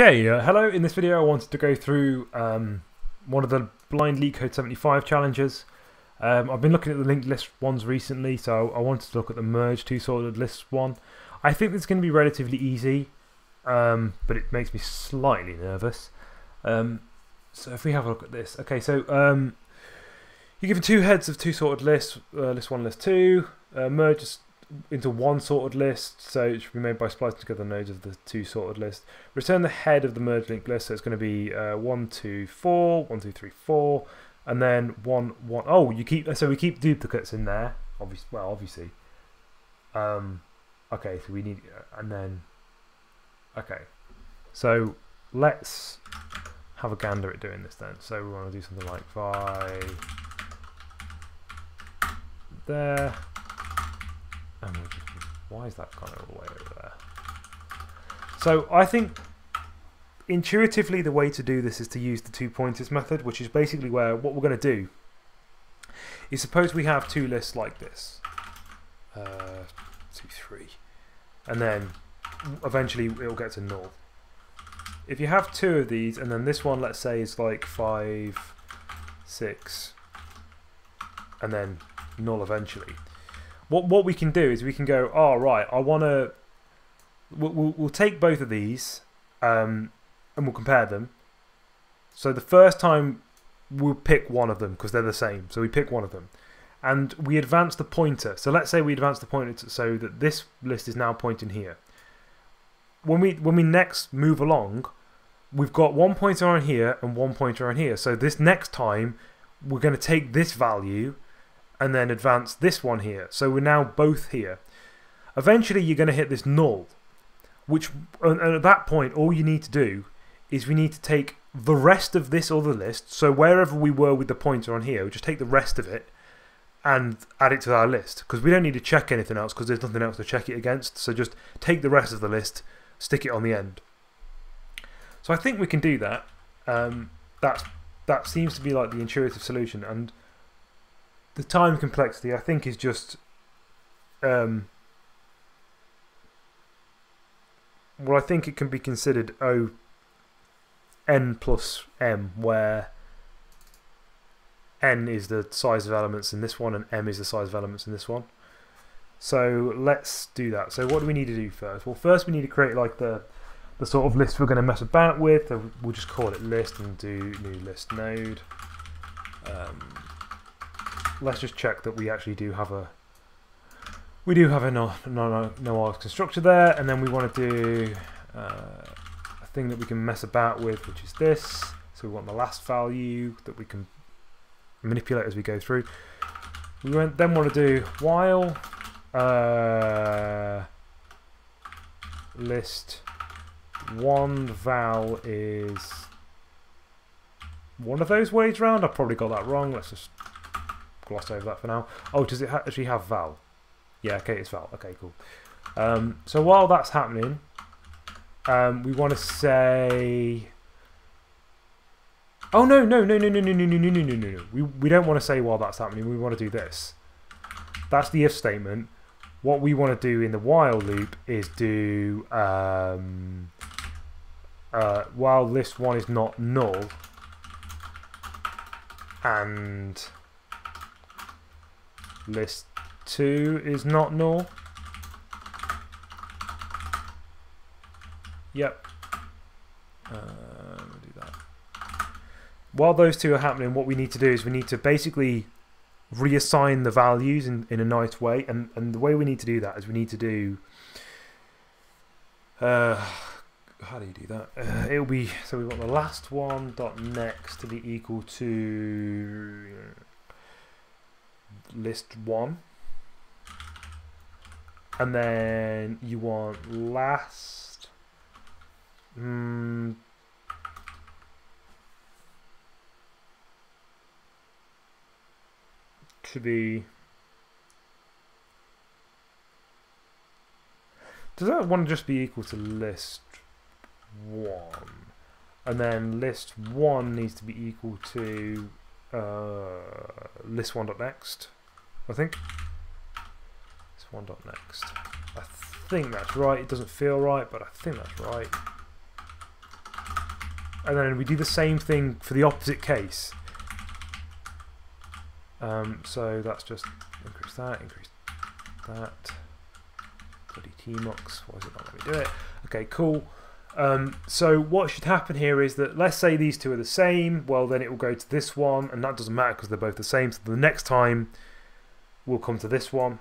Okay, uh, hello. In this video I wanted to go through um, one of the blind LeetCode 75 challenges. Um, I've been looking at the linked list ones recently, so I wanted to look at the merge two sorted lists one. I think it's going to be relatively easy, um, but it makes me slightly nervous. Um, so if we have a look at this, okay, so um, you're given two heads of two sorted lists, uh, list one, list two. Uh, merge into one sorted list, so it should be made by splicing together nodes of the two sorted lists. Return the head of the merge linked list, so it's going to be uh, 1, 2, 4, 1, 2, 3, 4, and then 1, 1. Oh, you keep, so we keep duplicates in there, obviously, well, obviously. Um, okay, so we need, uh, and then, okay. So let's have a gander at doing this then. So we want to do something like vi there why is that gone all the way over there? So I think intuitively the way to do this is to use the two pointers method, which is basically where what we're going to do is suppose we have two lists like this, uh, two, three, and then eventually it'll get to null. If you have two of these, and then this one, let's say, is like five, six, and then null eventually, what what we can do is we can go, oh right, I want to. We'll, we'll, we'll, take both of these, um, and we'll compare them. So the first time we'll pick one of them because they're the same. So we pick one of them, and we advance the pointer. So let's say we advance the pointer so that this list is now pointing here. When we when we next move along, we've got one pointer on here and one pointer on here. So this next time we're going to take this value and then advance this one here. So we're now both here. Eventually you're going to hit this null, which and at that point all you need to do is we need to take the rest of this other list, so wherever we were with the pointer on here, we just take the rest of it and add it to our list because we don't need to check anything else because there's nothing else to check it against. So just take the rest of the list, stick it on the end. So I think we can do that. Um, that's that seems to be like the intuitive solution and the time complexity, I think, is just um, well, I think it can be considered O n plus m, where n is the size of elements in this one and m is the size of elements in this one. So let's do that. So what do we need to do first? Well, first we need to create like the the sort of list we're going to mess about with. We'll just call it list and do new list node. Um, let's just check that we actually do have a we do have a no no no, no constructor there, and then we want to do uh, a thing that we can mess about with, which is this. So we want the last value that we can manipulate as we go through. We then want to do while uh, list one val is one of those ways round. I probably got that wrong. Let's just gloss over that for now. Oh, does it actually have val? Yeah, okay, it's val. Okay, cool. Um, so while that's happening, um, we want to say... Oh, no, no, no, no, no, no, no, no, no, no, no, no. We, we don't want to say while that's happening. We want to do this. That's the if statement. What we want to do in the while loop is do... Um, uh, while list 1 is not null, and List 2 is not null. Yep. Uh, do that. While those two are happening, what we need to do is we need to basically reassign the values in, in a nice way. And, and the way we need to do that is we need to do... Uh, how do you do that? Uh, it'll be... So we want the last one dot next to be equal to list one. And then you want last. Mm, to be. Does that one just be equal to list one? And then list one needs to be equal to uh, list one dot next. I think. It's one dot next. I think that's right. It doesn't feel right, but I think that's right. and then we do the same thing for the opposite case. Um, so that's just increase that, increase that. Bloody tmux, why is it not let me do it? Okay, cool. Um, so what should happen here is that let's say these two are the same, well then it will go to this one, and that doesn't matter because they're both the same. So the next time we'll come to this one.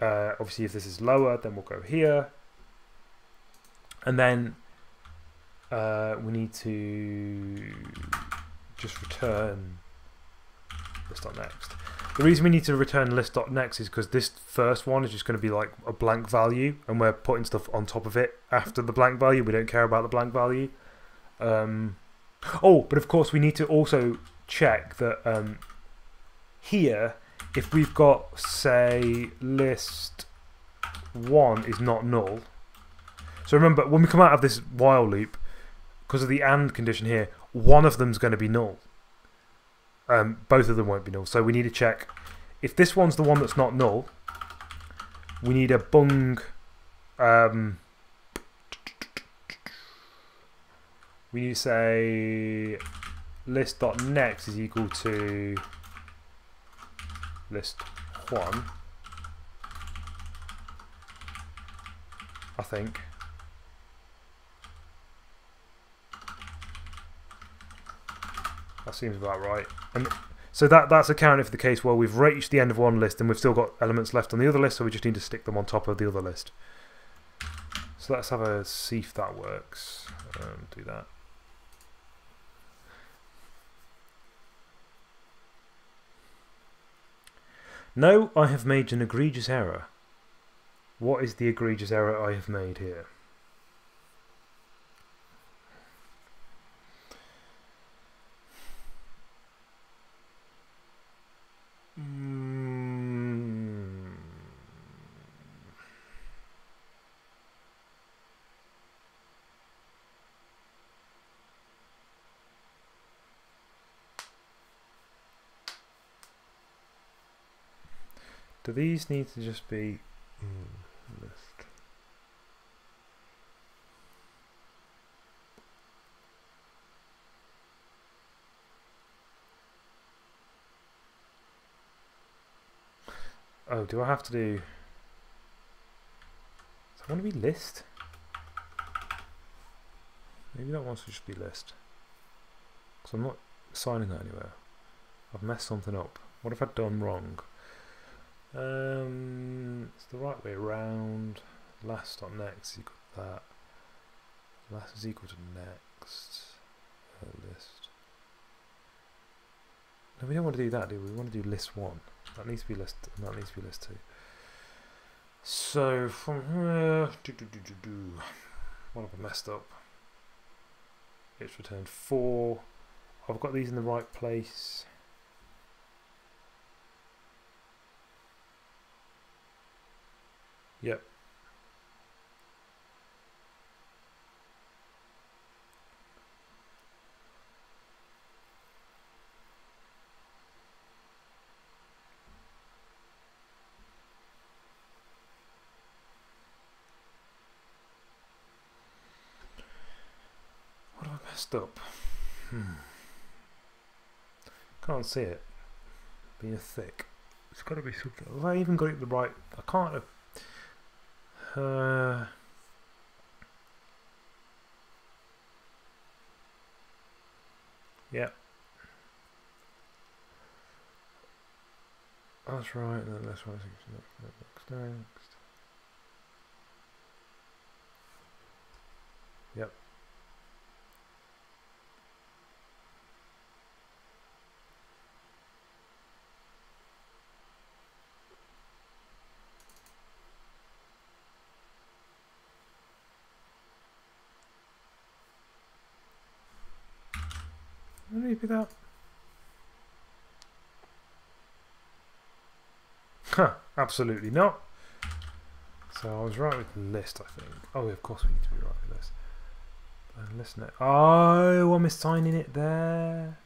Uh, obviously, if this is lower, then we'll go here, and then uh, we need to just return list.next. The reason we need to return list.next is because this first one is just going to be like a blank value and we're putting stuff on top of it after the blank value. We don't care about the blank value. Um, oh, but of course we need to also check that um, here, if we've got, say, list 1 is not null. So remember, when we come out of this while loop, because of the AND condition here, one of them's going to be null. Um, both of them won't be null. So we need to check if this one's the one that's not null. We need a bung. Um, we need to say list.next is equal to list one. I think. That seems about right. And so that that's accounted for the case where we've reached the end of one list and we've still got elements left on the other list, so we just need to stick them on top of the other list. So let's have a see if that works. Um, do that. No, I have made an egregious error. What is the egregious error I have made here? Do these need to just be mm, list? Oh, do I have to do... Does I want to be list? Maybe that wants to just be list. Because I'm not signing that anywhere. I've messed something up. What have I done wrong? Um, it's the right way around. Last on next equal to that. Last is equal to next. Uh, list. No, we don't want to do that, do we? We want to do list one. That needs to be list. That needs to be list two. So from here, do, do, do, do, do. what have I messed up? It's returned four. I've got these in the right place. Yep. What have I messed up? Hmm. Can't see it. Being thick. It's got to be something. Have I even got it the right? I can't have uh, yeah. That's right, and then that's right. Next, next. Yep. That. Huh, absolutely not. So I was right with the list, I think. Oh, of course we need to be right with this. And uh, listen. Oh, I'm assigning it there.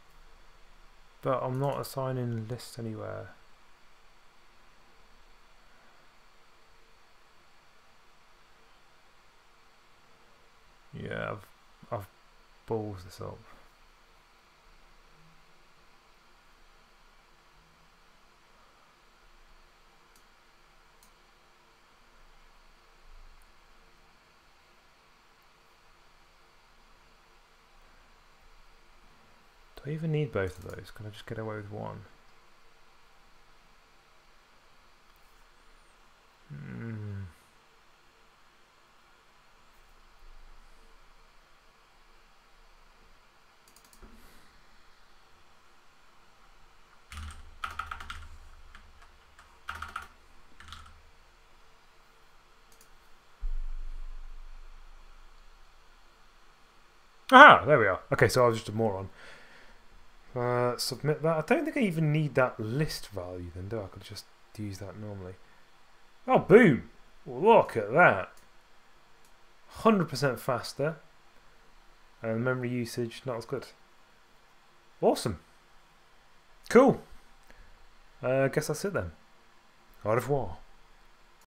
But I'm not assigning list anywhere. Yeah, I've, I've balls this up. Do I even need both of those? Can I just get away with one? Ah, there we are. Okay, so I was just a moron. Uh, submit that. I don't think I even need that list value then, do I? I could just use that normally. Oh, boom! Look at that. 100% faster. And memory usage not as good. Awesome. Cool. I uh, guess that's it then. Au revoir.